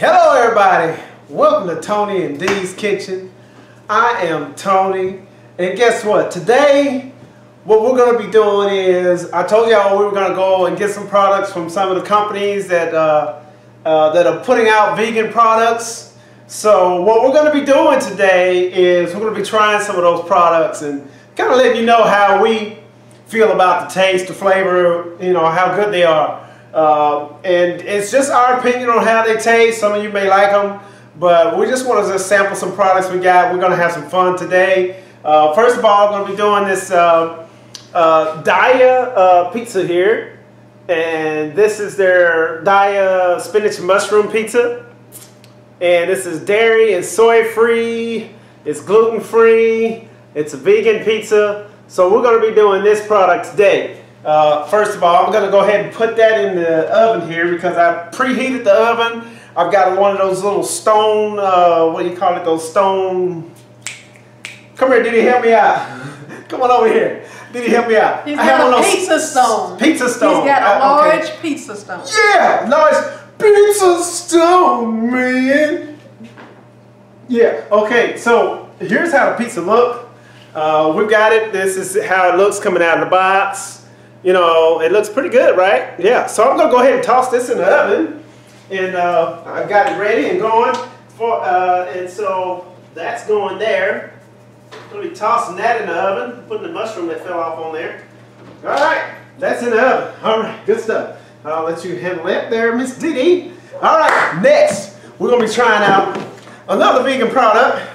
Hello everybody, welcome to Tony and Dee's Kitchen. I am Tony, and guess what? Today, what we're going to be doing is, I told y'all we were going to go and get some products from some of the companies that, uh, uh, that are putting out vegan products. So what we're going to be doing today is we're going to be trying some of those products and kind of letting you know how we feel about the taste, the flavor, you know, how good they are. Uh, and it's just our opinion on how they taste. Some of you may like them, but we just want to just sample some products we got. We're going to have some fun today. Uh, first of all, I'm going to be doing this uh, uh Daiya uh, pizza here. And this is their Daiya spinach mushroom pizza. And this is dairy and soy free. It's gluten free. It's a vegan pizza. So we're going to be doing this product today. Uh, first of all, I'm going to go ahead and put that in the oven here because I preheated the oven. I've got one of those little stone, uh, what do you call it, those stone... Come here, Diddy, help me out. Come on over here. Diddy, help me out. He's I got a pizza stone. Pizza stone. He's got a uh, large okay. pizza stone. Yeah, large pizza stone, man. Yeah, okay, so here's how the pizza look. Uh, we've got it. This is how it looks coming out of the box you know, it looks pretty good, right? Yeah, so I'm gonna go ahead and toss this in the oven. And uh, I've got it ready and going. For, uh, and so that's going there. I'm gonna be tossing that in the oven, putting the mushroom that fell off on there. All right, that's in the oven. All right, good stuff. I'll let you handle that there, Miss Didi. All right, next, we're gonna be trying out another vegan product.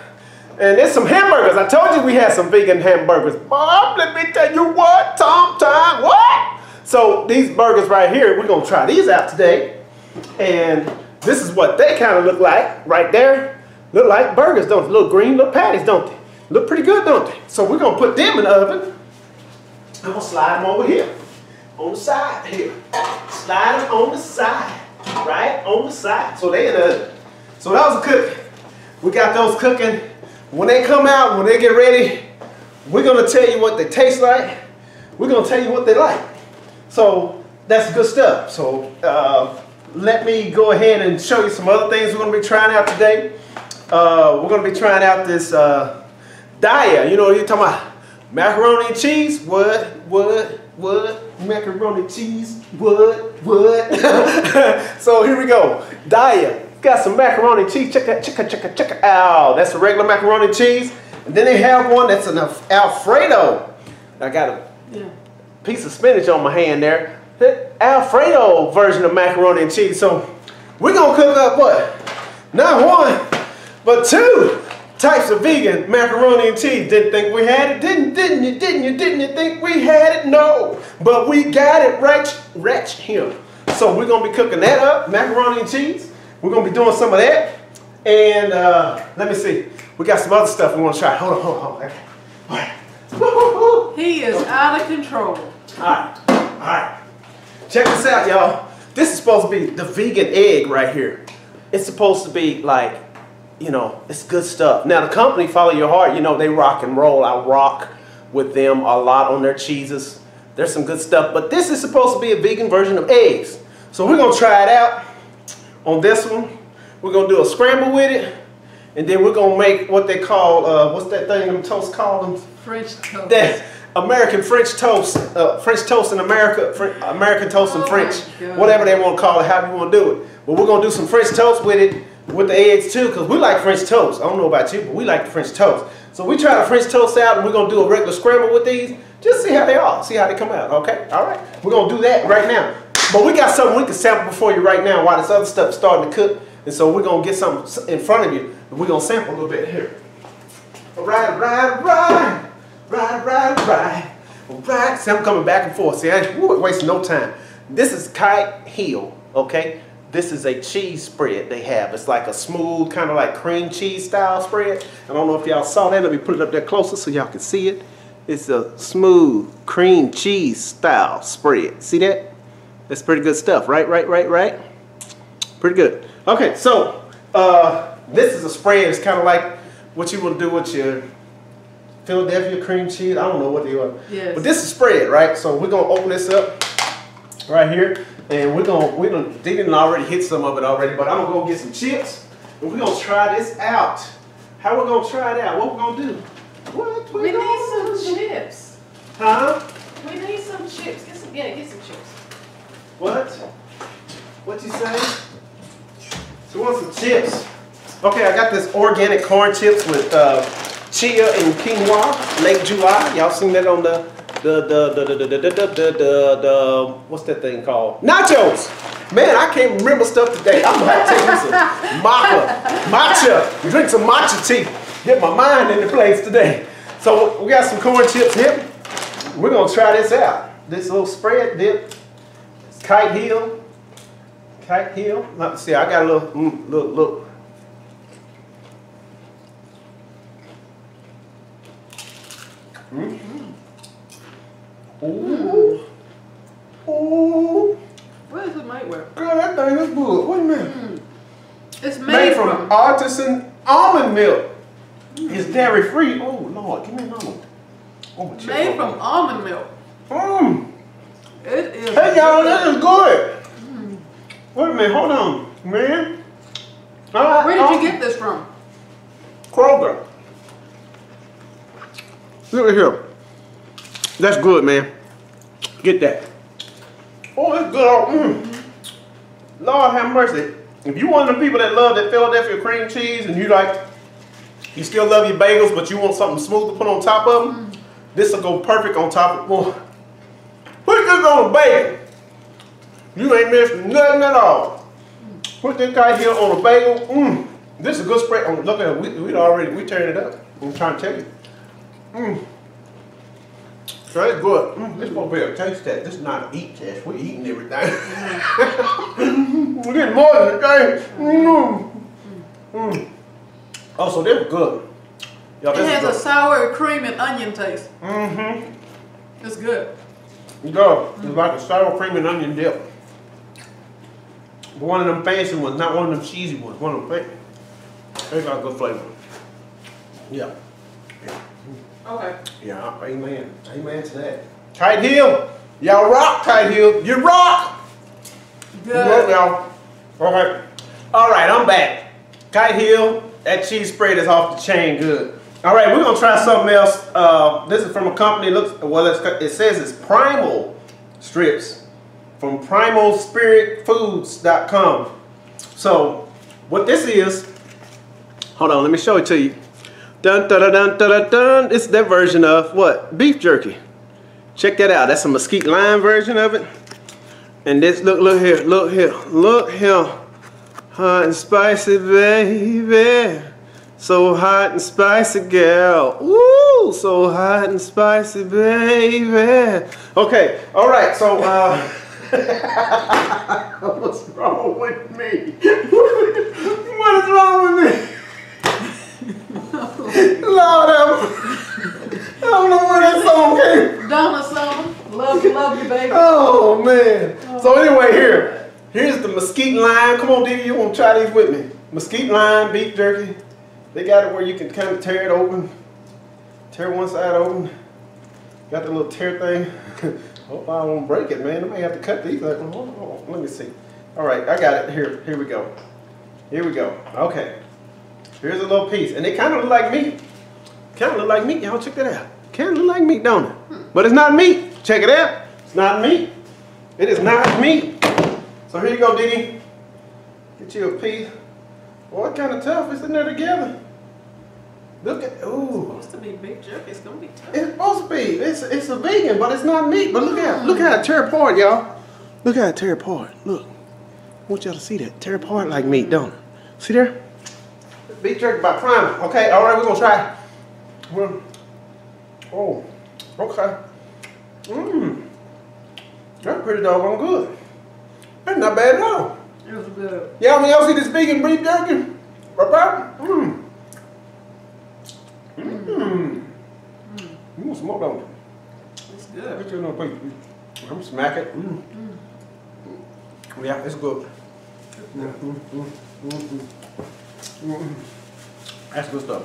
And there's some hamburgers. I told you we had some vegan hamburgers. Bob, let me tell you what, Tom Time, what? So these burgers right here, we're gonna try these out today. And this is what they kind of look like right there. Look like burgers, don't they? Little green little patties, don't they? Look pretty good, don't they? So we're gonna put them in the oven. I'm gonna slide them over here. On the side here. Slide them on the side. Right? On the side. So they in the oven. So that was a cook. We got those cooking. When they come out, when they get ready, we're to tell you what they taste like. We're to tell you what they like. So that's good stuff. So uh, let me go ahead and show you some other things we're to be trying out today. Uh, we're to be trying out this uh, Daiya. You know, you're talking about macaroni and cheese. What? What? What? Macaroni cheese. What? What? so here we go. Daiya. Got some macaroni and cheese. Check that, check it, check it, check out. That's a regular macaroni and cheese. And then they have one that's an Alfredo. I got a yeah. piece of spinach on my hand there. The Alfredo version of macaroni and cheese. So we're gonna cook up what? Not one, but two types of vegan macaroni and cheese. Didn't think we had it, didn't, didn't you, didn't you, didn't you think we had it? No, but we got it right, right here. So we're gonna be cooking that up, macaroni and cheese. We're going to be doing some of that. And uh, let me see. We got some other stuff we want to try. Hold on, hold on, hold on. Okay. All right. He is out of control. All right. All right. Check this out, y'all. This is supposed to be the vegan egg right here. It's supposed to be like, you know, it's good stuff. Now, the company, Follow Your Heart, you know, they rock and roll. I rock with them a lot on their cheeses. There's some good stuff. But this is supposed to be a vegan version of eggs. So we're going to try it out on this one. We're gonna do a scramble with it, and then we're gonna make what they call uh, what's that thing them toast called them? French toast. That American French toast, uh, French toast in America, American toast in oh French, whatever they want to call it, however you want to do it. But we're gonna do some French toast with it, with the eggs too, because we like French toast. I don't know about you, but we like the French toast. So we try the French toast out, and we're gonna do a regular scramble with these. Just see how they are, see how they come out. Okay, all right. We're gonna do that right now. But we got something we can sample before you right now while this other stuff's starting to cook. And so we're going to get something in front of you. And we're going to sample a little bit here. All right, right, right. Right, right, right. All right. See, I'm coming back and forth. See, I ain't wasting no time. This is Kite Hill, okay? This is a cheese spread they have. It's like a smooth, kind of like cream cheese style spread. I don't know if y'all saw that. Let me put it up there closer so y'all can see it. It's a smooth cream cheese style spread. See that? That's pretty good stuff, right, right, right, right? Pretty good. Okay, so uh, this is a spread. It's kind of like what you would do with your Philadelphia cream cheese. I don't know what they are. Yes. But this is spread, right? So we're going to open this up. right here. And we're gonna, we're gonna, they didn't already hit some of it already, but I'm gonna go get some chips. And we're gonna try this out. How we gonna try it out? What we gonna do? What We need some chips. Huh? We need some chips. Get some, yeah, get some chips. What? What you say? She wants some chips. Okay, I got this organic corn chips with uh, chia and quinoa, late July. Y'all seen that on the the the the the the the the, the, the, what's that thing called? Nachos. Man, I can't remember stuff today. I'm gonna take me some maca, matcha, drink some matcha tea, get my mind into place today. So we got some corn chips here. We're gonna try this out. This little spread dip. Kite Hill. Kite Hill. Let's see, I got a little, mm, look, look. Mm. Ooh. Ooh. What is it made with? Girl, that thing is good. Wait a minute. It's made, Made from, from, artisan almond milk. It's dairy free. Oh Lord, give me another one. Oh, my made from almond milk. Mmm. It is. Hey y'all, this is good. Wait a minute, hold on, man. Right, Where did you get this from? Kroger. Look at here. That's good, man. Get that. Oh, it's good. Mm. Lord have mercy. If you one of the people that love that Philadelphia cream cheese and you like, you still love your bagels, but you want something smooth to put on top of them, this will go perfect on top of. Well, put this on a bagel. You ain't missing nothing at all. Put this guy here on a bagel. Mmm. This is a good spread. Oh, look at it. We, we already, we turned it up. I'm trying to tell you. Mmm. So it's good. Mm, this gonna be a taste test. This is not an eat test. We're eating everything. We're getting more than a taste. Mmm. Mmm. Oh, so they're good. Y'all, It has a sour cream and onion taste. good. Mm-hmm. It's good. Go. It's like a sour cream and onion dip. But one of them fancy ones, not one of them cheesy ones. One of them fancy. They got good flavor. Yeah. Okay. Yeah, amen. Amen to that. Kite Hill. Y'all rock, Kite Hill. You rock. You Good. y'all. Okay. All right, I'm back. Kite Hill. That cheese spread is off the chain good. All right, we're gonna try something else. Uh, this is from a company. Looks well. It says it's Primal Strips from PrimalSpiritFoods.com. So, what this is? Hold on, let me show it to you. Dun dun dun dun dun. dun. It's that version of what? Beef jerky. Check that out. That's a mesquite lime version of it. And this, look, look here, look here, look here. Hot and spicy, baby. So hot and spicy, girl. Ooh, so hot and spicy, baby. Okay, all right, so, uh, what's wrong with me? what is wrong with me? Lord, I don't know where that song came from. Donna song. Love you, love you, baby. Oh man. So anyway, here, here's the mesquite lime. Come on, Diddy, you want to try these with me? Mesquite lime beef jerky. They got it where you can kind of tear it open, tear one side open. Got the little tear thing. Hope I won't break it, man. I may have to cut these. Like, hold on, hold on. Let me see. All right, I got it. Here, here we go. Here we go. Okay. Here's a little piece, and it kind of look like meat. Kind of look like meat. Y'all check that out. Kind of look like meat, don't it? Hmm. But it's not meat. Check it out. It's not meat. It is not meat. So here you go, Diddy. Get you a piece. Boy, it's kind of tough. It's in there together. Look at, ooh. It's supposed to be big jerky. It's gonna be tough. It's supposed to be. It's it's a vegan, but it's not meat. But look at look at it tear apart, y'all. Look at it tear apart. Look. I want y'all to see that. Tear apart like meat, don't it? See there? Beef jerky by Prime. Okay, all right, we're gonna try. Well, oh, okay. Mmm. That's pretty doggone good. That's not bad at all. It was good. Y'all, when y'all see this vegan beef jerky, right? Mmm. Mmm. You want some more, don't you? It's good. plate. I'm smack it. Mm. Yeah, it's good. Mm, mm, mm, mm, mm. Mm. That's good stuff.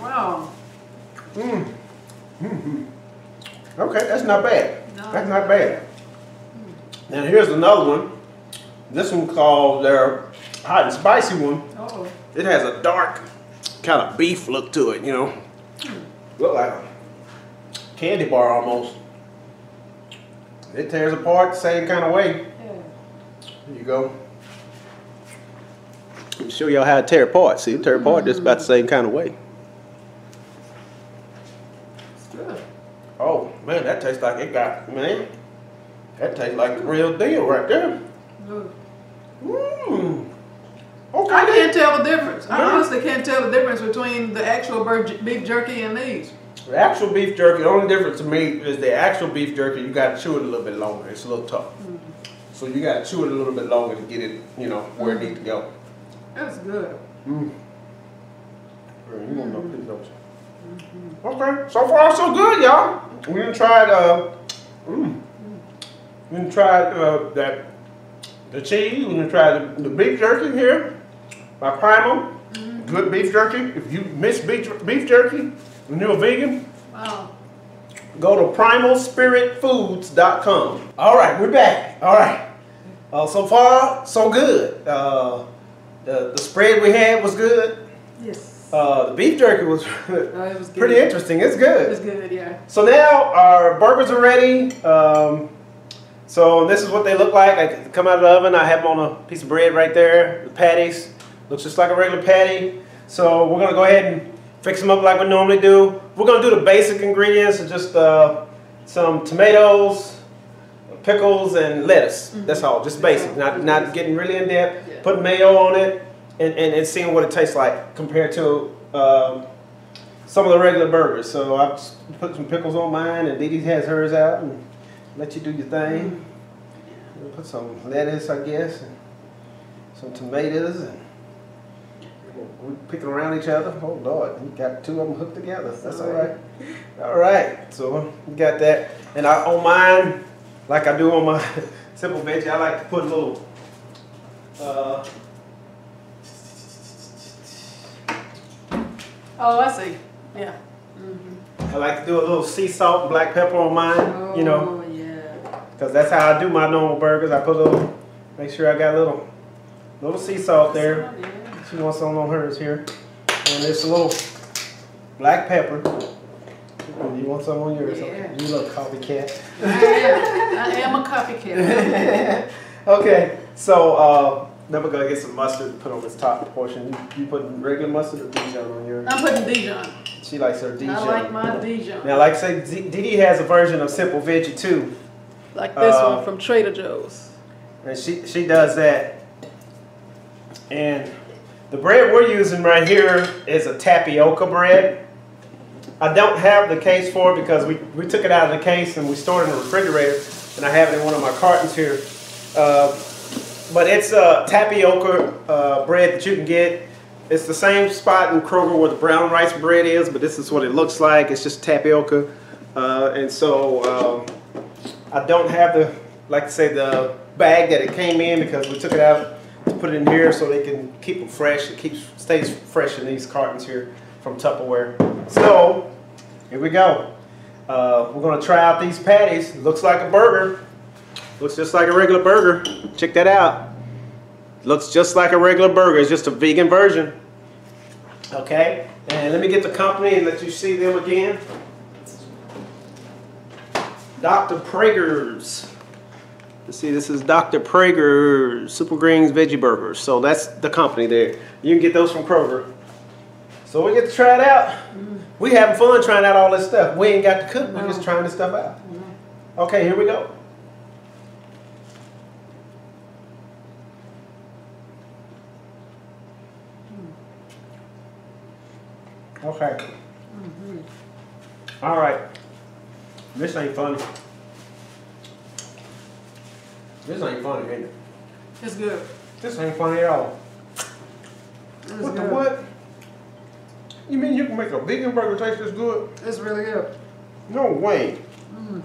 Wow. Okay, that's not bad. No. That's not bad. Now here's another one. This one called their hot and spicy one. Oh, It has a dark kind of beef look to it, you know. Look like a candy bar almost. It tears apart the same kind of way. yeah. There you go. Let me show y'all how to tear apart. See, it tear apart just about the same kind of way. It's good. Oh man, that tastes like it got man. That tastes like the real deal right there. Good. Mmm. Mmm. I can't tell the difference. I Yeah. honestly can't tell the difference between the actual beef jerky and these. The actual beef jerky, the only difference to me is the actual beef jerky, you gotta chew it a little bit longer. It's a little tough. So you gotta chew it a little bit longer to get it, you know, where it needs to go. That's good. Mm. Girl, you wanna know don't you? Okay, so far so good, y'all. We tried, uh, mm, we done tried uh, that the cheese. We done tried the, the beef jerky here by Primal. Good beef jerky. If you miss beef, beef jerky and you're a vegan, Wow. go to primalspiritfoods.com. All right, we're back. All right. Uh, so far, so good. Uh, the, the spread we had was good. Yes. Uh, the beef jerky was oh, was pretty interesting. It's good. was good, yeah. So now our burgers are ready. Um, so this is what they look like. I come out of the oven. I have them on a piece of bread right there. The patties looks just like a regular patty. So we're gonna go ahead and fix them up like we normally do. We're gonna do the basic ingredients, just uh, some tomatoes, pickles, and lettuce. That's all, just basic. Not not getting really in depth. Yeah. Put mayo on it and, and, and seeing what it tastes like compared to um, some of the regular burgers. So I put some pickles on mine, and Dee has hers out, and let you do your thing. We'll put some lettuce, I guess, and some tomatoes, and we picking around each other. Oh Lord, we got two of them hooked together. That's all right. All right, so we got that, and I on mine, like I do on my simple veggie, I like to put a little. Uh, Oh, I see. Yeah. Mm-hmm. I like to do a little sea salt and black pepper on mine, you know. Oh, yeah. Because that's how I do my normal burgers. I put a little, make sure I got a little, little sea salt there. She wants some on hers here. And it's a little black pepper. You want some on yours? Yeah. You little copycat. I am. I am a copycat. okay, so uh, then we're gonna get some mustard to put on this top portion. You, you putting regular mustard or Dijon on yours? I'm putting Dijon. She likes her Dijon. I like my Dijon. Now, like I say, Dee Dee has a version of Simple Veggie too. Like this one from Trader Joe's. And she, she does that. And the bread we're using right here is a tapioca bread. I don't have the case for it because we, we took it out of the case and we stored it in the refrigerator. And I have it in one of my cartons here. Uh, but it's a tapioca uh, bread that you can get. It's the same spot in Kroger where the brown rice bread is, but this is what it looks like. It's just tapioca. Uh, and so um, I don't have the, like to say, the bag that it came in because we took it out to put it in here so they can keep them fresh. It keeps stays fresh in these cartons here from Tupperware. So here we go. Uh, we're gonna try out these patties. Looks like a burger. Looks just like a regular burger. Check that out. Looks just like a regular burger. It's just a vegan version. Okay, and let me get the company and let you see them again. Dr. Praeger's. Let's see, this is Dr. Praeger Super Greens Veggie Burgers. So that's the company there. You can get those from Kroger. So we get to try it out. We having fun trying out all this stuff. We ain't got to cook. We're just trying this stuff out. Okay, here we go. Okay. All right. This ain't funny. This ain't funny, ain't it? It's good. This ain't funny at all. It's What the good. what? You mean you can make a vegan burger taste this good? It's really good. No way. Mm.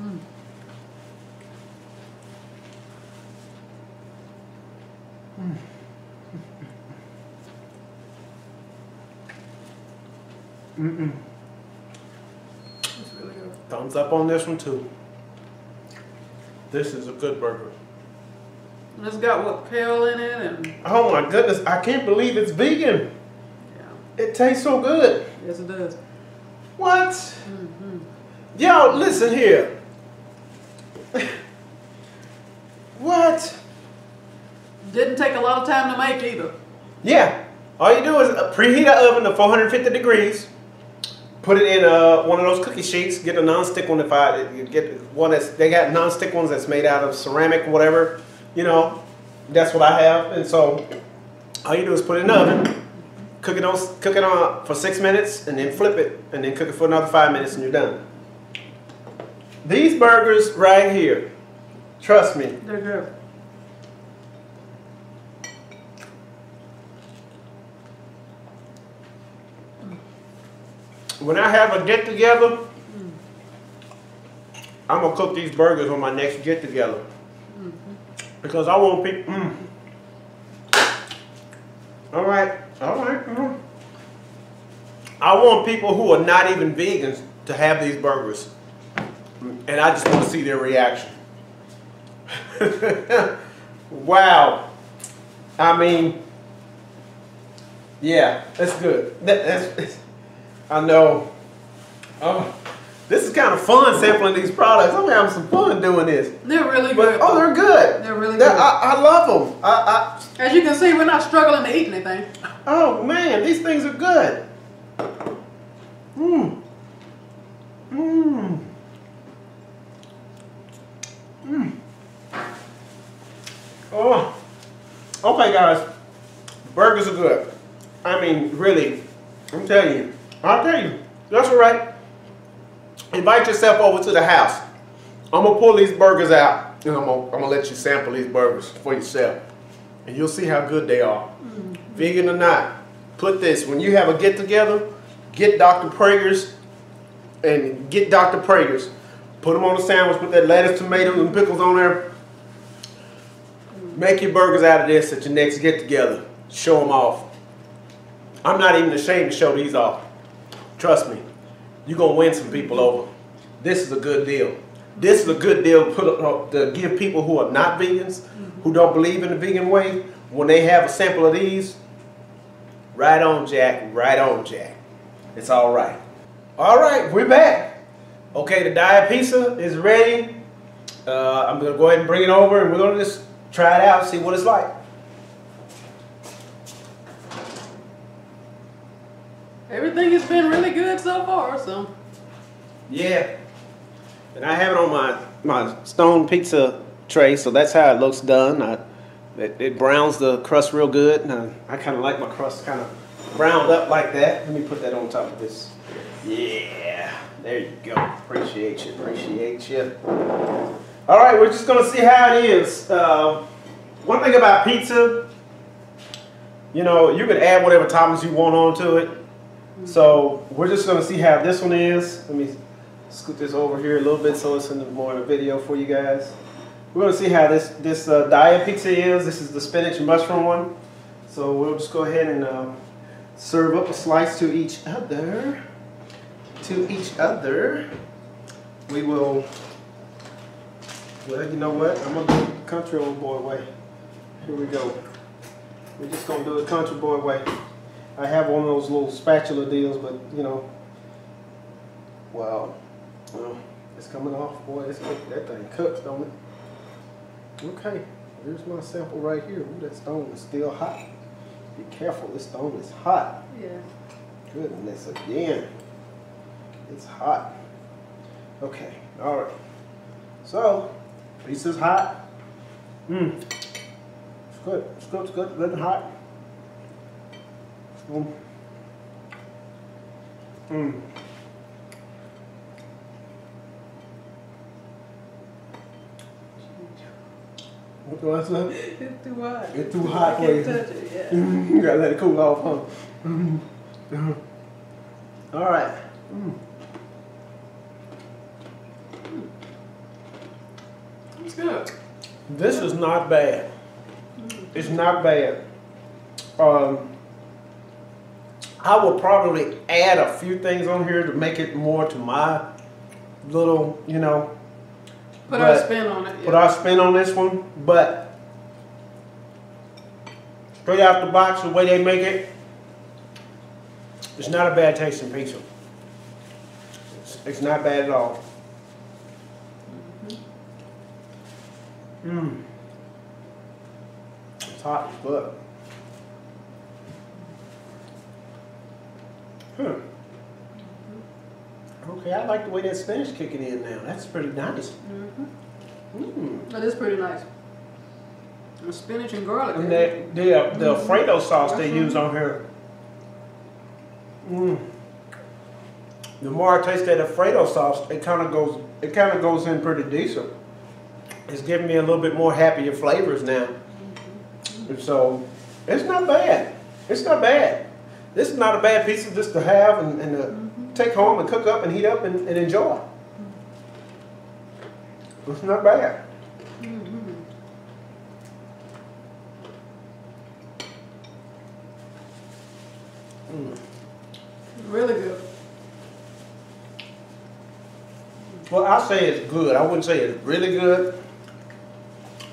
Mm. Mm-mm. It's really good. Thumbs up on this one too. This is a good burger. It's got what kale in it and Oh my goodness, I can't believe it's vegan. yeah, It tastes so good. yes it does. What? hmm Yo, listen here. what? Didn't take a lot of time to make either. Yeah. All you do is preheat an oven to 450 degrees. Put it in uh, one of those cookie sheets. Get a non-stick one if I get one that's they got non-stick ones that's made out of ceramic, whatever. You know, that's what I have. And so all you do is put it in the oven, cook it on cook it on for six minutes, and then flip it, and then cook it for another five minutes, and you're done. These burgers right here, trust me, They're good. When I have a get together, I'm gonna cook these burgers on my next get together because I want people. Mm. All right, all right. mhm. I want people who are not even vegans to have these burgers, and I just want to see their reaction. wow, I mean, yeah, that's good. That, that's. I know. Oh, this is kind of fun sampling these products. I'm having some fun doing this. They're really But good. oh, they're good. They're really They're- good. I, I love them. I, As you can see, we're not struggling to eat anything. Oh man, these things are good. Mmm. Mmm. Mmm. Oh. Okay, guys. Burgers are good. I mean, really. I'm telling you. I'll tell you. That's all right. Invite yourself over to the house. I'm gonna pull these burgers out, and I'm gonna, let you sample these burgers for yourself, and you'll see how good they are, mm-hmm. vegan or not. Put this when you have a get together, get Dr. Praeger's, and get Dr. Praeger's. Put them on a sandwich, put that lettuce, tomatoes, and pickles on there. Make your burgers out of this at your next get together. Show them off. I'm not even ashamed to show these off. Trust me, you're gonna win some people over. This is a good deal. This is a good deal to, uh, to give people who are not vegans, who don't believe in the vegan way, when they have a sample of these, right on, Jack, right on, Jack. It's all right. All right, we're back. Okay, the Daiya pizza is ready. Uh, I'm gonna go ahead and bring it over, and we're gonna just try it out, see what it's like. Everything has been really good so far, so. Yeah. And I have it on my, my stone pizza tray, so that's how it looks done. I, it, it browns the crust real good. And I, I kind of like my crust kind of browned up like that. Let me put that on top of this. Yeah. There you go. Appreciate you. Appreciate you. All right, we're just to see how it is. Uh, one thing about pizza, you know, you can add whatever toppings you want onto it. So we're just gonna see how this one is. Let me scoot this over here a little bit so it's in the, more in the video for you guys. We're gonna see how this this uh, Daiya pizza is. This is the spinach and mushroom one. So we'll just go ahead and um, serve up a slice to each other. To each other. We will. Well, you know what? I'm gonna do it country old boy way. Here we go. We're just gonna do it country boy way. I have one of those little spatula deals, but you know, wow, well, it's coming off, boy. That thing cooks, don't it? Okay, here's my sample right here. Ooh, that stone is still hot. Be careful, this stone is hot. Yeah. Goodness, again, it's hot. Okay, all right. So, pizza's hot. Mmm. It's good. It's good. It's good. Good and hot. Mm. Mm. What do I say? It's too hot. It's too hot for you. touch it, yeah. you gotta let it cool off, huh? All right. Mm. It's good. This is not bad. It's not bad. Um, I will probably add a few things on here to make it more to my little, you know, Put our spin on it. put yeah. our spin on this one, but straight out the box, the way they make it, it's not a bad tasting pizza. It's, it's not bad at all. Mmm. It's hot as fuck. Hmm. Okay, I like the way that spinach kicking in now. That's pretty nice. Mhm. Mmm. That is pretty nice. The spinach and garlic. And that, the, uh, the Alfredo sauce they use on here. Mm. The more I taste that Alfredo sauce, it kind of goes, it kind of goes in pretty decent. It's giving me a little bit more happier flavors now. And so, it's not bad. It's not bad. This is not a bad pizza just to have and, and uh, take home and cook up and heat up and, and enjoy. It's not bad. Mhm. Mm. Really good. Well, I'll say it's good. I wouldn't say it's really good,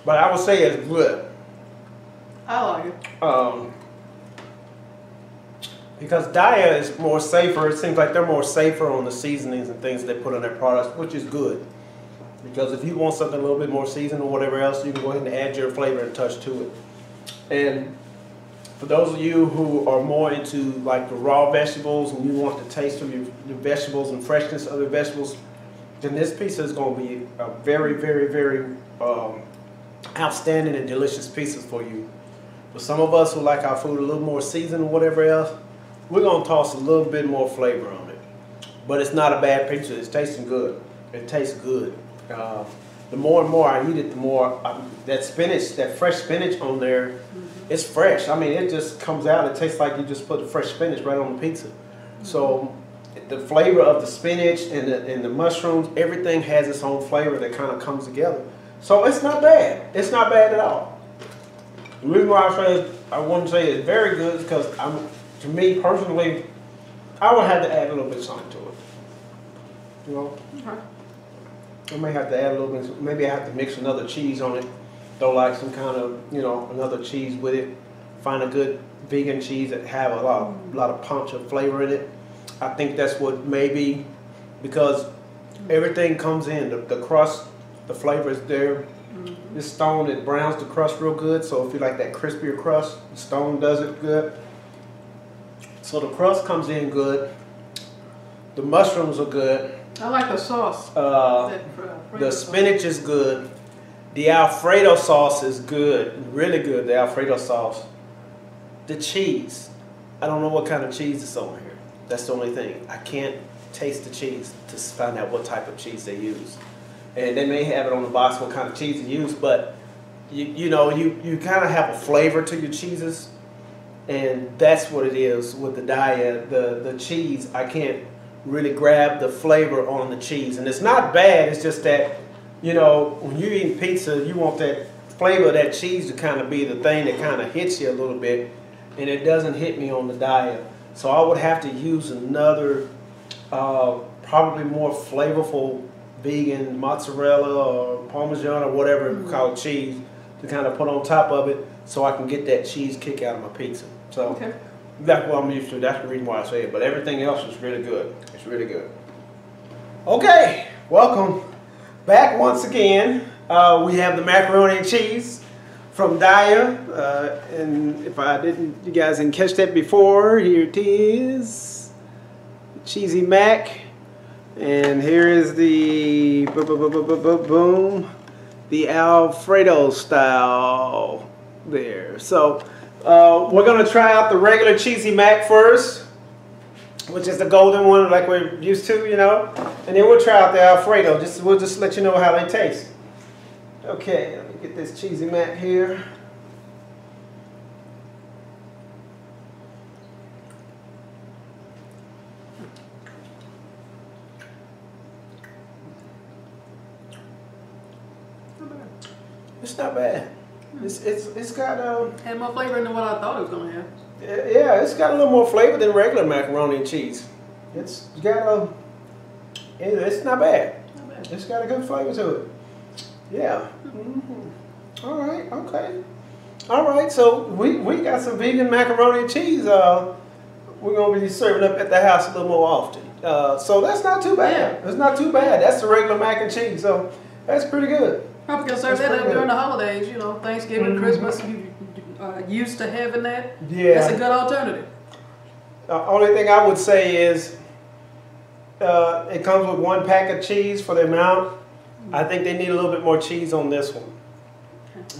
but I would say it's good. I like it. Um, because Daiya is more safer. It seems like they're more safer on the seasonings and things they put on their products, which is good. Because if you want something a little bit more seasoned or whatever else, you can go ahead and add your flavor and touch to it. And for those of you who are more into like the raw vegetables and you want the taste of your, your vegetables and freshness of the vegetables, then this pizza is going to be a very, very, very um, outstanding and delicious pizza for you. For some of us who like our food a little more seasoned or whatever else, we're gonna toss a little bit more flavor on it. But it's not a bad pizza. It's tasting good. It tastes good. Uh, the more and more I eat it, the more um, that spinach, that fresh spinach on there, it's fresh. I mean, it just comes out. It tastes like you just put the fresh spinach right on the pizza. So the flavor of the spinach and the, and the mushrooms, everything has its own flavor that kind of comes together. So it's not bad. It's not bad at all. The reason why I say I wouldn't say it's very good is because I'm, to me personally, I would have to add a little bit of something to it. You know, Okay. I may have to add a little bit. Maybe I have to mix another cheese on it. Throw like some kind of, you know, another cheese with it. Find a good vegan cheese that have a lot, of, lot of punch of flavor in it. I think that's what maybe because everything comes in. The, the crust, the flavor is there. Mm-hmm. This stone it browns the crust real good. So if you like that crispier crust, the stone does it good. So the crust comes in good. The mushrooms are good. I like the sauce. Uh, that fr- Alfredo the sauce. spinach is good. The Alfredo sauce is good, really good. The Alfredo sauce. The cheese, I don't know what kind of cheese is on here. That's the only thing. I can't taste the cheese to find out what type of cheese they use. And they may have it on the box what kind of cheese they use, but you, you know you, you kind of have a flavor to your cheeses, and that's what it is with the Daiya. The the cheese I can't really grab the flavor on the cheese, and it's not bad. It's just that you know when you eat pizza, you want that flavor of that cheese to kind of be the thing that kind of hits you a little bit, and it doesn't hit me on the Daiya. So I would have to use another, uh, probably more flavorful vegan mozzarella or parmesan or whatever you call cheese to kind of put on top of it, so I can get that cheese kick out of my pizza. So. Okay. That's what I'm used to. That's the reason why I say it. But everything else is really good. It's really good. Okay, welcome back once again. Uh, we have the macaroni and cheese from Daiya. Uh, and if I didn't, you guys didn't catch that before, here it is. Cheesy mac. And here is the bo- bo- bo- bo- bo- bo- boom, the Alfredo style there. So uh, we're gonna try out the regular cheesy mac first, which is the golden one like we're used to, you know, and then we'll try out the Alfredo. Just we'll just let you know how they taste. Okay, let me get this cheesy mac here. It's not bad. It's it's it's got um Had more flavor than what I thought it was gonna have. yeah it's got a little more flavor than regular macaroni and cheese. It's got a It, it's not bad. Not bad. It's got a good flavor to it. Yeah. hmm All right. Okay. All right. So we, we got some vegan macaroni and cheese. Uh, we're gonna be serving up at the house a little more often. Uh, so that's not too bad. It's not too bad. That's the regular mac and cheese. So that's pretty good. Probably gonna serve that up pretty during good. the holidays, you know, Thanksgiving, Mhm. Christmas. You uh, used to having that. Yeah. That's a good alternative. The only thing I would say is uh, it comes with one pack of cheese for the amount. I think they need a little bit more cheese on this one.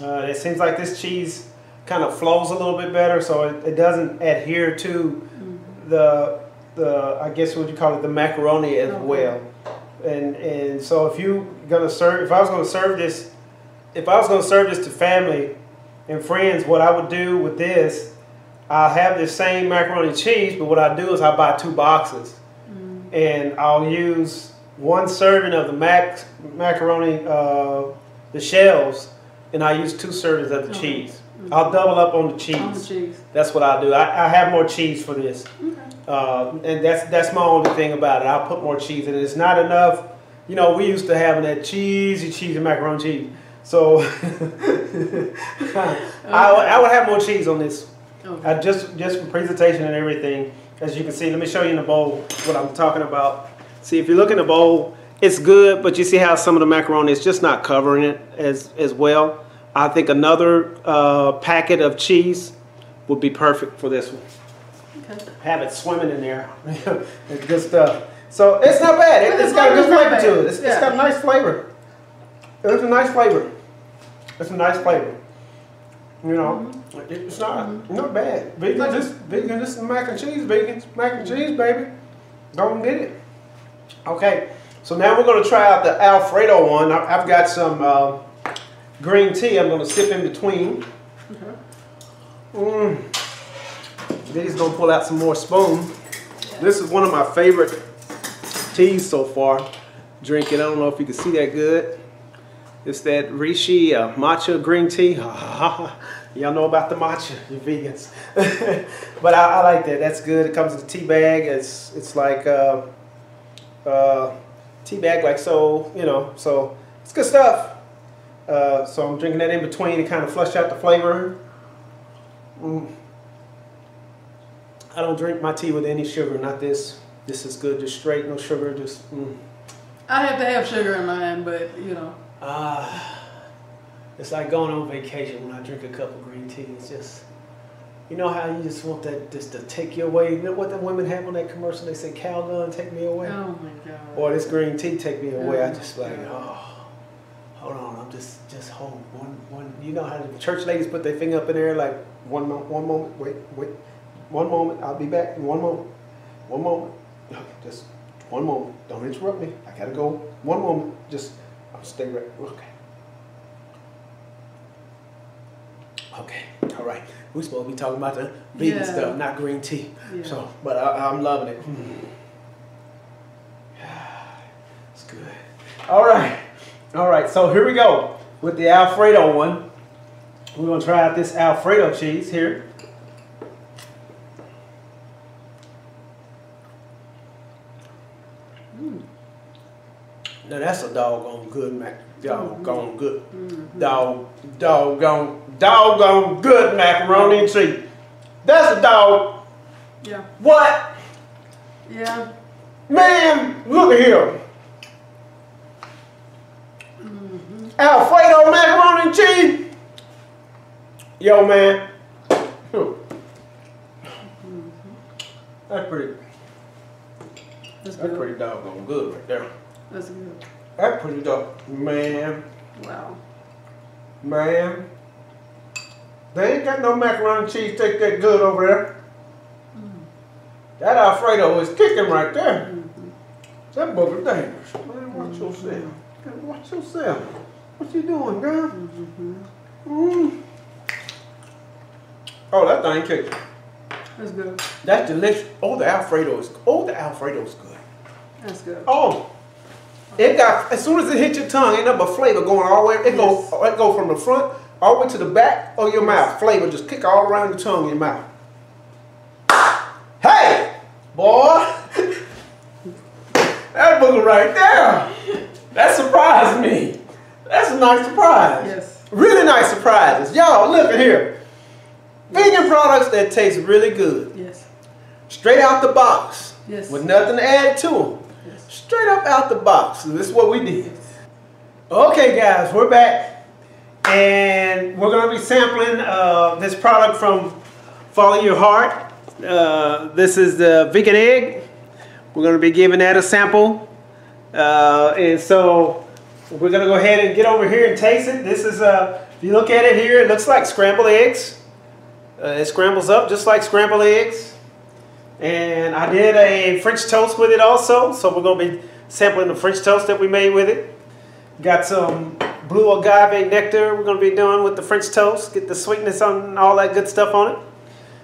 Uh, it seems like this cheese kind of flows a little bit better, so it, it doesn't adhere to the the I guess what you call it the macaroni as Okay. well. And and so if you gonna serve, if I was gonna serve this, if I was gonna serve this to family and friends, what I would do with this, I'll have the same macaroni and cheese, but what I do is I buy two boxes, and I'll use one serving of the mac macaroni, uh, the shells, and I use two servings of the Okay. cheese. I'll double up on the cheese. On the cheese. That's what I do. I, I have more cheese for this, uh, and that's that's my only thing about it. I'll put more cheese in it. It's not enough. You know, we used to having that cheesy cheesy macaroni cheese. So I, would- I would have more cheese on this. Okay. I just just for presentation and everything. As you can see, let me show you in the bowl what I'm talking about. See, if you look in the bowl, it's good, but you see how some of the macaroni is just not covering it as as well. I think another uh, packet of cheese would be perfect for this one. Okay. Have it swimming in there. it's good stuff. So it's not bad. It, has got a good flavor to it. It's, it's Yeah. got a nice flavor. It's a nice flavor. It's a nice flavor. You know, Mm-hmm. it- it's not not bad. Vegan, just vegan, just mac and cheese. Vegan mac and cheese, baby. Don't get it. Okay, so now we're gonna try out the Alfredo one. I- I've got some uh, green tea. I'm gonna sip in between. Mm. These gonna pull out some more spoon. This is one of my favorite teas so far. drinking. I don't know if you can see that good. It's that Rishi uh, matcha green tea. Y'all know about the matcha, you vegans. but I, I like that. That's good. It comes in a tea bag. It's it's like uh, uh, tea bag, like so. You know, so it's good stuff. Uh, so I'm drinking that in between to kind of flush out the flavor. Mm. I don't drink my tea with any sugar. Not this. This is good. Just straight, no sugar. Just. Mm. I have to have sugar in mine, but you know, Ah, it's like going on vacation when I drink a cup of green tea. It's just, you know how you just want that just to take you away. You know what the women have on that commercial? They say, "Calgon, take me away," oh my god. or this green tea take me away. I Oh, just like, oh, hold on, I'm just just home. One one. You know how the church ladies put their finger up in the air like one mo- one moment. Wait wait, one moment. I'll be back in one moment. One moment. Just one moment. Don't interrupt me. I gotta go. One moment. Just I'll stay right. Okay. Okay. All right. We're supposed to be talking about the vegan Yeah. stuff, not green tea. Yeah. So, but I, I'm loving it. It's good. All right. All right. So here we go with the Alfredo one. We're gonna try out this Alfredo cheese here. Now that's a doggone good mac. Doggone mm-hmm. good. Mm-hmm. Dog, doggone, doggone good macaroni and cheese. That's a dog. Yeah. What? Yeah. Man, look at here. Mm-hmm. Alfredo macaroni and cheese. Yo, man. Hmm. That's pretty. That's That's pretty doggone good right there. That's good. That's pretty dog. Man, Wow. man. They ain't got no macaroni and cheese take that good over there. Mm-hmm. That Alfredo is kicking right there. Mm-hmm. That booger dangerous. Man, watch mm-hmm. yourself. Man, Watch yourself. What you doing, girl? Mm. Oh, that thing kicking. That's good. That's delicious. Oh, the Alfredo is. Oh, the Alfredo is good. That's good. Oh, it got as soon as it hit your tongue, ain't nothing but flavor going all the way. It Yes. go it go from the front all the way to the back of your mouth. Flavor just kick all around your tongue, your mouth. Hey, boy, that booger right there. That surprised me. That's a nice surprise. Yes. Really nice surprises. Y'all, look at here. Vegan products that taste really good. Yes. Straight out the box. Yes. With nothing added to them. Straight up out the box. So this is what we did. Okay, guys, we're back. And we're to be sampling uh, this product from Follow Your Heart. Uh, this is the vegan egg. We're to be giving that a sample. Uh, and so we're to go ahead and get over here and taste it. This is, uh, if you look at it here, it looks like scrambled eggs. Uh, it scrambles up just like scrambled eggs. And I did a French toast with it also. So we're going to be sampling the French toast that we made with it. Got some blue agave nectar we're going to be doing with the French toast. Get the sweetness on all that good stuff on it.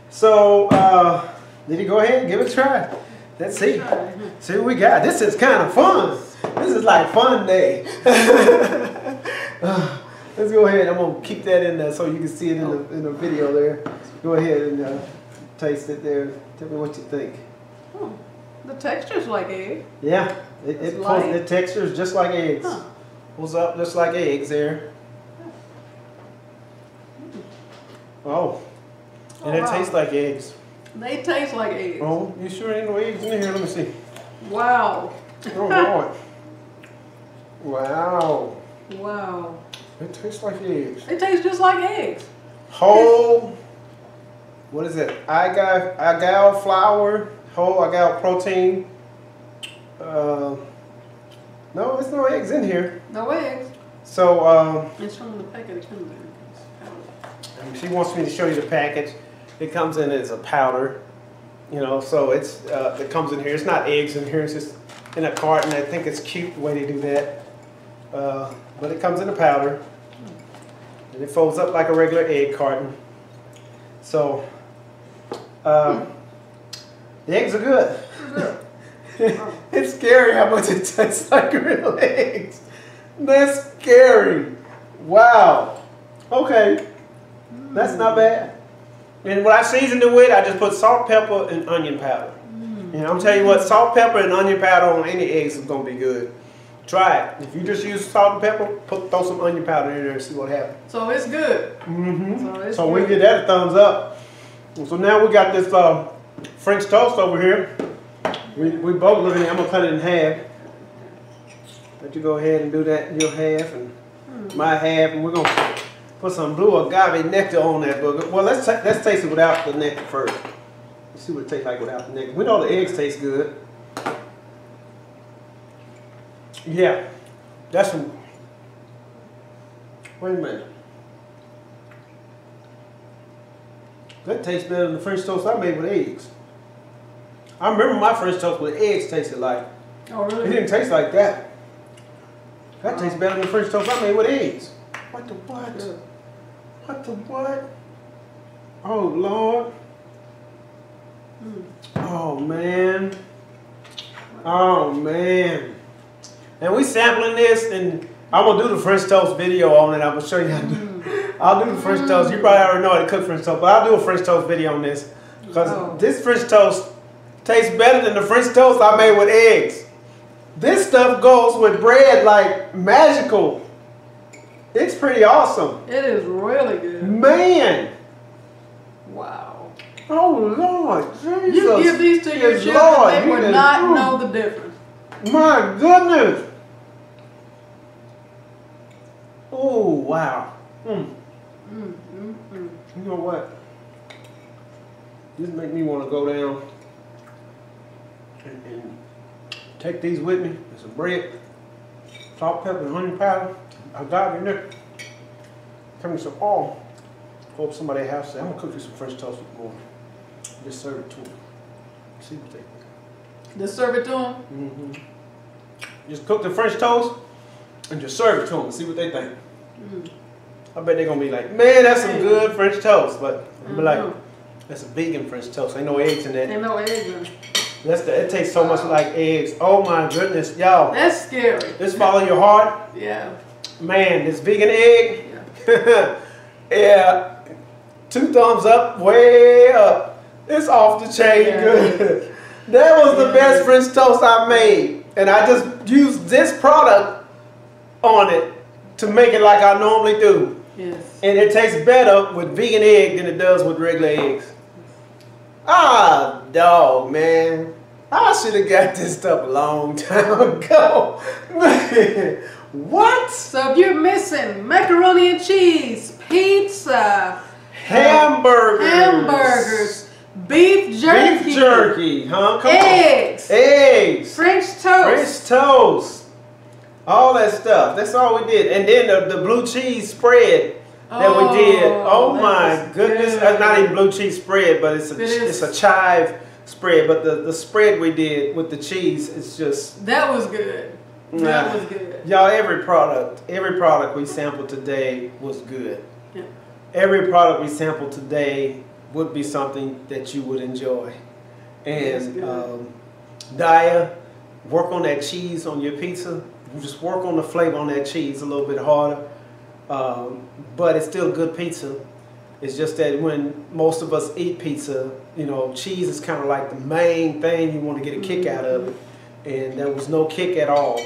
So, uh, did you go ahead and give it a try? Let's see. See what we got. This is kind of fun. This is like fun day. Let's go ahead. I'm going to keep that in there so you can see it in the, in the video there. Go ahead and uh, taste it there. Tell me what you think. Oh, the texture's like egg. Yeah, it, it, pulls, the texture is just like eggs. Huh. Pulls up just like eggs there. Hmm. Oh, and Oh, it wow. tastes like eggs. They taste like eggs. Oh, you sure ain't no eggs in here? Let me see. Wow. Oh Lord. Wow. Wow. It tastes like eggs. It tastes just like eggs. Whole, what is it? Agave, agave flour, whole agave protein. Uh, no, there's no eggs in here. No eggs. So, um, It's from the package in there. And She wants me to show you the package. It comes in as a powder, you know, so it's, uh, it comes in here. It's not eggs in here, it's just in a carton. I think it's cute the way they do that. Uh, but it comes in a powder. And it folds up like a regular egg carton. So, uh, the eggs are good. it's scary how much it tastes like real eggs. That's scary. Wow. Okay. That's not bad. And what I seasoned it with, I just put salt, pepper, and onion powder. And I'm telling you what, salt, pepper, and onion powder on any eggs is gonna be good. Try it. If you just use salt and pepper, put throw some onion powder in there and see what happens. So it's good. Mm-hmm. So So we give that a thumbs up. So now we got this uh, French toast over here. We, we both looking at it. I'm gonna cut it in half. Let you go ahead and do that in your half and my half, and we're gonna put some blue agave nectar on that booger. Well, let's let's taste it without the nectar first. Let's see what it tastes like without the nectar. We know the eggs taste good. Yeah, that's some. Wait a minute. That tastes better than the French toast I made with eggs. I remember my French toast with eggs tasted like. Oh, really? It didn't taste like that. That tastes better than the French toast I made with eggs. What the what? What the what? Oh Lord. Mm. Oh man. Oh man. And we sampling this and I'm gonna do the French toast video on it. I'm gonna show you how to do I'll do the French toast. You probably already know how to cook French toast, but I'll do a French toast video on this. Because Oh. this French toast tastes better than the French toast I made with eggs. This stuff goes with bread like magical. It's pretty awesome. It is really good. Man. Wow. Oh Lord, Jesus. You give these to your children, Lord, they would not mm. know the difference. My goodness. Oh wow. Mm. Mm, mm, mm. You know what? This make me want to go down and, and take these with me. and some bread, salt, pepper, and onion powder. I got it in there. Come me some oil. Hope somebody has say, I'm gonna cook you some French toast with more. Just serve it to them. See what they think. Just serve it to them. Mm -hmm. Just cook the French toast and just serve it to them and see what they think. Mm. I bet they're gonna be like, man, that's some good French toast. But be like, Mhm. that's a vegan French toast. Ain't no eggs in that. Ain't no eggs in it. That's the, it tastes so much like eggs. Oh my goodness, y'all. That's scary. This follow your heart, Yeah. man. This vegan egg, Yeah. yeah. Two thumbs up, way up. It's off the chain Yeah. good. That was the Yeah. best French toast I made. and I just used this product on it to make it like I normally do. Yes. And it tastes better with vegan egg than it does with regular eggs. Ah, dog, man. I should have got this stuff a long time ago. What? So if you're missing macaroni and cheese, pizza, Hamburgers. hamburgers, beef jerky, Beef jerky, huh? Come eggs, on. Eggs. French toast. French toast. All that stuff. That's all we did. And then the, the blue cheese spread that Oh, we did. Oh my goodness. good. That's not even blue cheese spread, but it's a It it's a chive spread. But the, the spread we did with the cheese is just That was good. Nah. That was good. y'all every product every product we sampled today was good. Yeah. Every product we sampled today would be something that you would enjoy. And um, Daiya, work on that cheese on your pizza. Just work on the flavor on that cheese a little bit harder. Um, but it's still good pizza. It's just that when most of us eat pizza, you know, cheese is kind of like the main thing you want to get a kick out of it. And there was no kick at all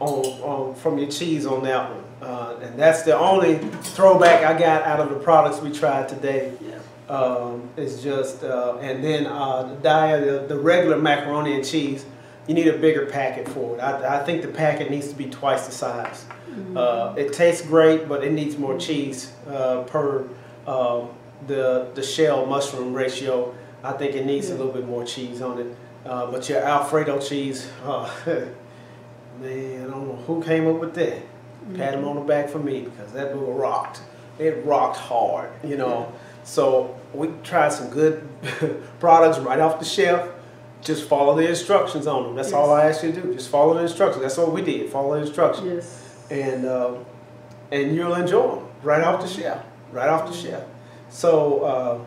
on, on from your cheese on that one. Uh, and that's the only throwback I got out of the products we tried today. Yeah. Um, it's just, uh, and then uh, the diet, the, the regular macaroni and cheese, you need a bigger packet for it. I, I think the packet needs to be twice the size. Uh, it tastes great, but it needs more cheese uh, per uh, the the shell mushroom ratio. I think it needs a little bit more cheese on it. Uh, but your Alfredo cheese, uh, man, I don't know who came up with that. Pat him on the back for me because that book rocked. It rocked hard, you know. So we tried some good products right off the shelf. Just follow the instructions on them. That's all I ask you to do. Just follow the instructions. That's what we did. Follow the instructions Yes. and uh, and you'll enjoy them right off the shelf, right off the shelf. So uh,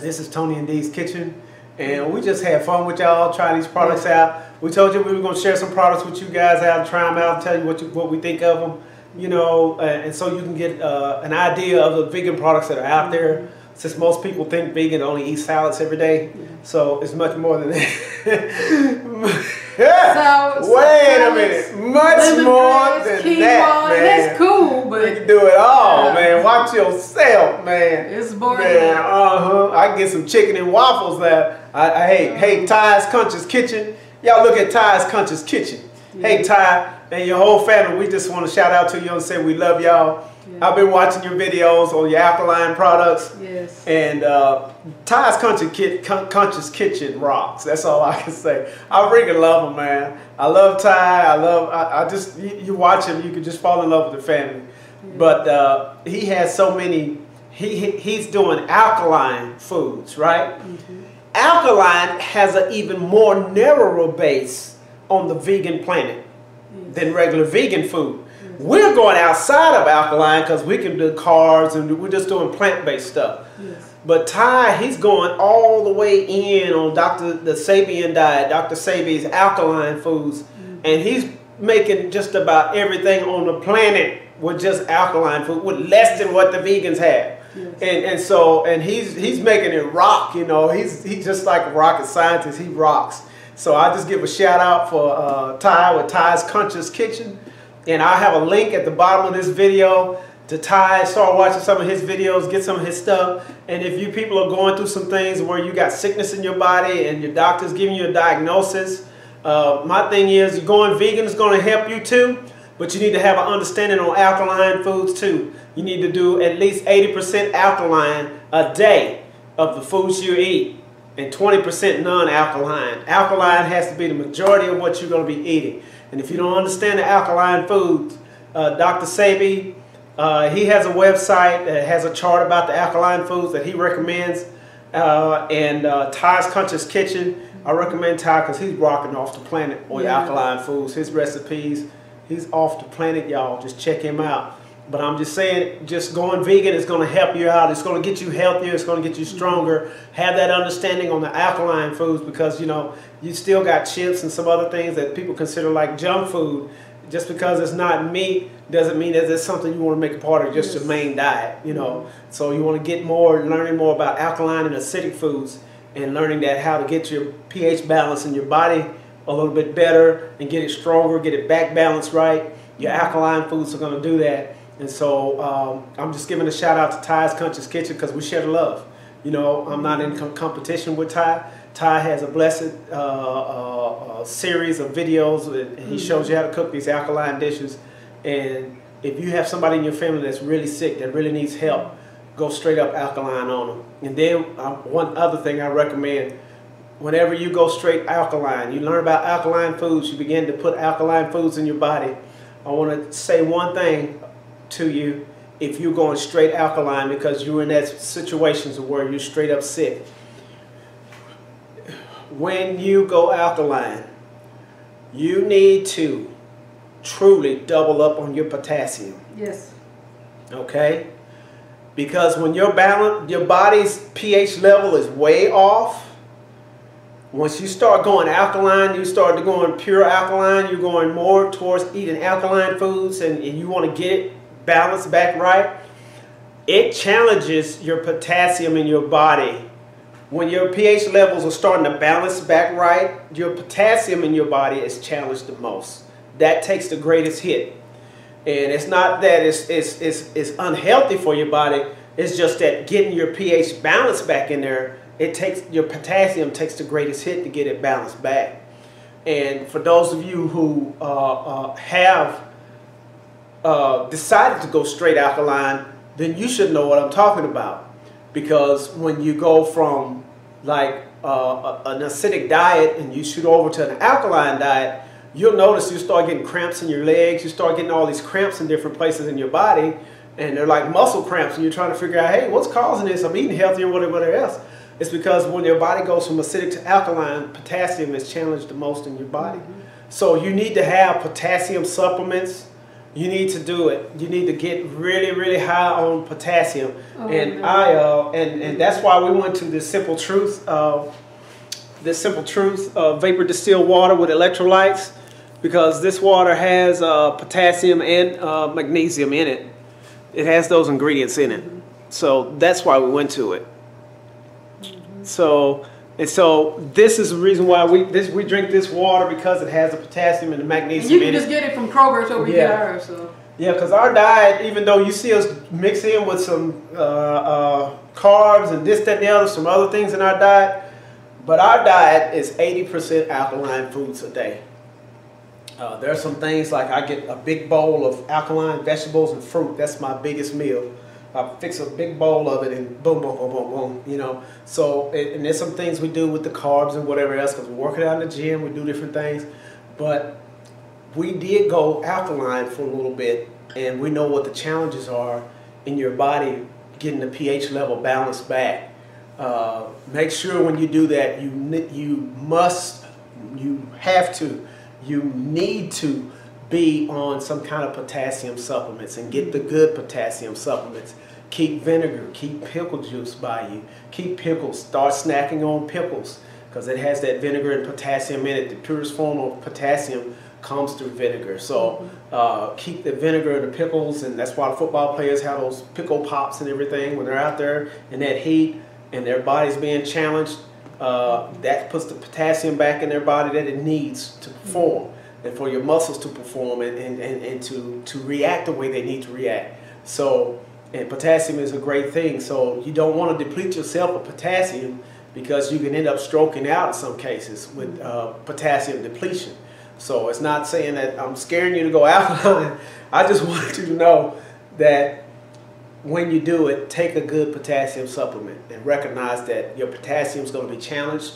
this is Tony and Dee's kitchen, and we just had fun with y'all trying these products out. We told you we were gonna share some products with you guys out, try them out, tell you what you, what we think of them, you know, uh, and so you can get uh, an idea of the vegan products that are out there. Since most people think vegan only eat salads every day, so it's much more than that. So- Wait a minute, much more than quinoa, that, man. That's cool, but You can do it all, Yeah. man. Watch yourself, man. it's boring. Man, uh huh. I can get some chicken and waffles there. I, I hey, hey, Ty's Conscious Kitchen. Y'all look at Ty's Conscious Kitchen. Hey, Ty and your whole family. We just want to shout out to you and say we love y'all. I've been watching your videos on your alkaline products. Yes. And uh, Ty's Conscious, Kit- Conscious Kitchen rocks. That's all I can say. I freaking love him, man. I love Ty. I love. I, I just you, you watch him, you can just fall in love with the family. But uh, he has so many. He he- he's doing alkaline foods, right? Alkaline has an even more narrower base on the vegan planet than regular vegan food. We're going outside of alkaline because we can do carbs and we're just doing plant-based stuff. Yes. But Ty, he's going all the way in on Dr. the Sebian diet, Dr. Sebi's alkaline foods, and he's making just about everything on the planet with just alkaline food, with less than what the vegans have. Yes. And and so and he's he's making it rock, you know. He's he's just like a rocket scientist. He rocks. So I just give a shout out for uh, Ty with Ty's Conscious Kitchen, and I have a link at the bottom of this video to Ty. Start watching some of his videos, get some of his stuff. And if you people are going through some things where you got sickness in your body and your doctor's giving you a diagnosis, uh, my thing is going vegan is going to help you too. But you need to have an understanding on alkaline foods too. You need to do at least 80% alkaline a day of the foods you eat and 20% non-alkaline. Alkaline has to be the majority of what you're going to be eating. And if you don't understand the alkaline foods, uh, Dr. Sebi, uh, he has a website that has a chart about the alkaline foods that he recommends. Uh, and uh, Ty's Conscious Kitchen, I recommend Ty because he's rocking off the planet with Yeah. alkaline foods. His recipes, he's off the planet, y'all. Just check him out. But I'm just saying, just going vegan is going to help you out. It's going to get you healthier. It's going to get you stronger. Have that understanding on the alkaline foods because, you know, you still got chips and some other things that people consider like junk food. Just because it's not meat doesn't mean that it's something you want to make a part of just your Yes. main diet, you know. So you want to get more, learning more about alkaline and acidic foods and learning that how to get your pH balance in your body a little bit better and get it stronger, get it back balanced right. Your alkaline foods are going to do that. And so um, I'm just giving a shout out to Ty's Conscious Kitchen because we share the love. You know, I'm not in com competition with Ty. Ty has a blessed uh, uh, uh, series of videos he mm shows you how to cook these alkaline dishes. And if you have somebody in your family that's really sick, that really needs help, go straight up alkaline on them. And then uh, one other thing I recommend, whenever you go straight alkaline, you learn about alkaline foods, you begin to put alkaline foods in your body. I want to say one thing to you if you're going straight alkaline because you're in that situations where you're straight up sick. When you go alkaline, you need to truly double up on your potassium. Yes. Okay? Because when your balance, your body's pH level is way off, once you start going alkaline, you start to going pure alkaline, you're going more towards eating alkaline foods and, and you want to get it balanced back right. It challenges your potassium in your body. When your pH levels are starting to balance back right, your potassium in your body is challenged the most. That takes the greatest hit. And it's not that it's, it's, it's, it's unhealthy for your body, it's just that getting your pH balance back in there it takes your potassium takes the greatest hit to get it balanced back. And for those of you who uh, uh, have uh, decided to go straight alkaline, then you should know what I'm talking about. Because when you go from like uh, an acidic diet and you shoot over to an alkaline diet, you'll notice you start getting cramps in your legs, you start getting all these cramps in different places in your body, and they're like muscle cramps, and you're trying to figure out, hey, what's causing this? I'm eating healthy or whatever else. It's because when your body goes from acidic to alkaline, potassium is challenged the most in your body. Mm -hmm. So you need to have potassium supplements. You need to do it. You need to get really, really high on potassium. Oh, and no. I uh, and and that's why we went to the simple truth. of the simple truth of vapor distilled water with electrolytes because this water has uh, potassium and uh, magnesium in it. It has those ingredients in it. Mm -hmm. So that's why we went to it. So and so this is the reason why we this we drink this water because it has the potassium and the magnesium. You can just get it from Kroger's over yeah. here. So. Yeah, because our diet, even though you see us mix in with some uh, uh, carbs and this, that, and the other, some other things in our diet, but our diet is 80% alkaline foods a day. Uh, there are some things like I get a big bowl of alkaline vegetables and fruit. That's my biggest meal. I fix a big bowl of it and boom, boom, boom, boom, boom, you know. So, and there's some things we do with the carbs and whatever else because we're working out in the gym, we do different things. But we did go alkaline for a little bit and we know what the challenges are in your body getting the pH level balanced back. Uh, make sure when you do that, you, you must, you have to, you need to be on some kind of potassium supplements and get the good potassium supplements. Keep vinegar, keep pickle juice by you. Keep pickles, start snacking on pickles because it has that vinegar and potassium in it. The purest form of potassium comes through vinegar. So uh, keep the vinegar and the pickles and that's why football players have those pickle pops and everything when they're out there in that heat and their body's being challenged. Uh, that puts the potassium back in their body that it needs to perform and for your muscles to perform and, and, and, and to, to react the way they need to react. So, and potassium is a great thing. So you don't want to deplete yourself of potassium because you can end up stroking out in some cases with uh, potassium depletion. So it's not saying that I'm scaring you to go alkaline. I just want you to know that when you do it, take a good potassium supplement and recognize that your potassium is going to be challenged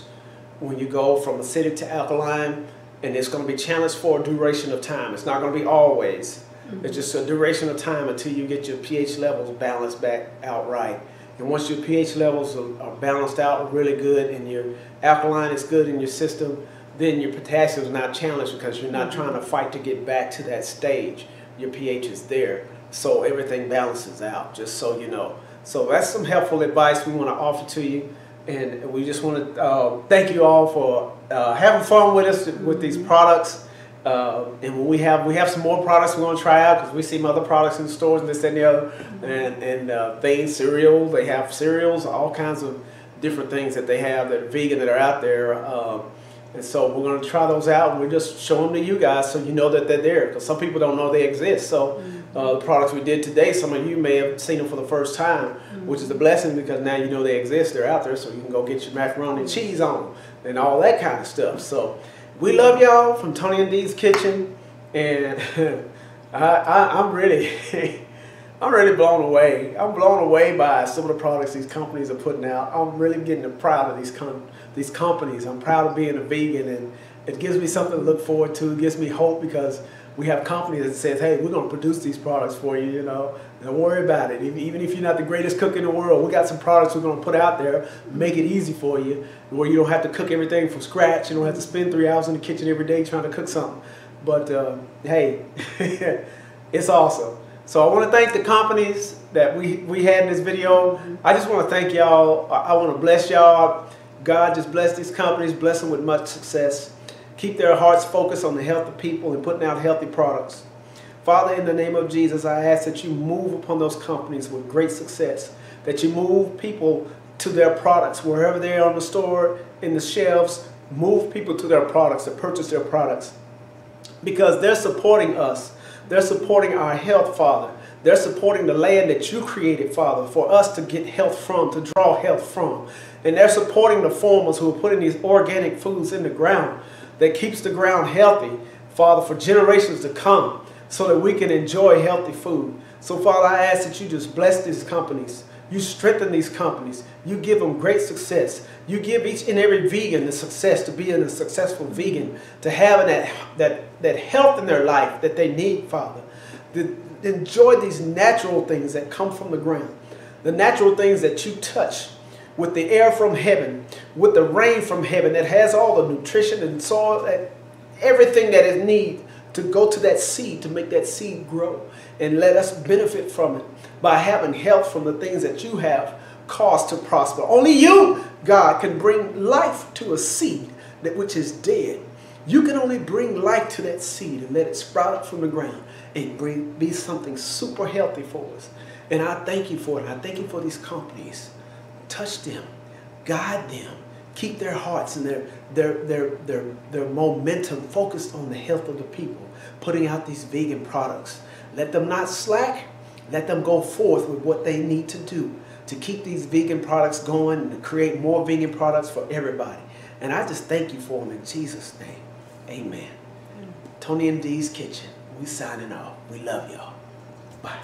when you go from acidic to alkaline and it's going to be challenged for a duration of time. It's not going to be always. Mm -hmm. It's just a duration of time until you get your pH levels balanced back out right. And once your pH levels are, are balanced out really good and your alkaline is good in your system, then your potassium is not challenged because you're not mm -hmm. trying to fight to get back to that stage. Your pH is there. So everything balances out, just so you know. So that's some helpful advice we want to offer to you. And we just want to uh, thank you all for uh, having fun with us with these products. Uh, and we have we have some more products we're going to try out because we see other products in stores and this and the other, and and uh, things cereal they have cereals all kinds of different things that they have that are vegan that are out there. Uh, And so we're going to try those out and we're just show them to you guys so you know that they're there because some people don't know they exist. So uh, the products we did today, some of you may have seen them for the first time, which is a blessing because now you know they exist. They're out there so you can go get your macaroni and cheese on them and all that kind of stuff. So we love y'all from Tony and Dee's Kitchen. And I, I, I'm really... I'm really blown away. I'm blown away by some of the products these companies are putting out. I'm really getting proud of these com- these companies. I'm proud of being a vegan, and it gives me something to look forward to. It gives me hope because we have companies that says, "Hey, we're going to produce these products for you. You know, don't worry about it. Even if you're not the greatest cook in the world, we got some products we're going to put out there, make it easy for you, where you don't have to cook everything from scratch. You don't have to spend three hours in the kitchen every day trying to cook something. But uh, hey, it's awesome. So I want to thank the companies that we, we had in this video. I just want to thank y'all. I want to bless y'all. God just bless these companies, bless them with much success. Keep their hearts focused on the health of people and putting out healthy products. Father, in the name of Jesus, I ask that you move upon those companies with great success, that you move people to their products wherever they are on the store, in the shelves, move people to their products, to purchase their products because they're supporting us. They're supporting our health, Father. They're supporting the land that you created, Father, for us to get health from, to draw health from. And they're supporting the farmers who are putting these organic foods in the ground that keeps the ground healthy, Father, for generations to come so that we can enjoy healthy food. So, Father, I ask that you just bless these companies. You strengthen these companies. You give them great success. You give each and every vegan the success to be a successful vegan, to have that, that, that health in their life that they need, Father. To enjoy these natural things that come from the ground, the natural things that you touch with the air from heaven, with the rain from heaven that has all the nutrition and soil, and everything that is needed to go to that seed, to make that seed grow and let us benefit from it by having health from the things that you have caused to prosper. Only you, God, can bring life to a seed that which is dead. You can only bring life to that seed and let it sprout up from the ground and bring, be something super healthy for us. And I thank you for it. I thank you for these companies. Touch them, guide them, keep their hearts and their, their, their, their, their momentum focused on the health of the people, putting out these vegan products. Let them not slack. Let them go forth with what they need to do to keep these vegan products going and to create more vegan products for everybody. And I just thank you for them in Jesus' name. Amen. Mm. Tony and Dee's Kitchen. We signing off. We love y'all. Bye.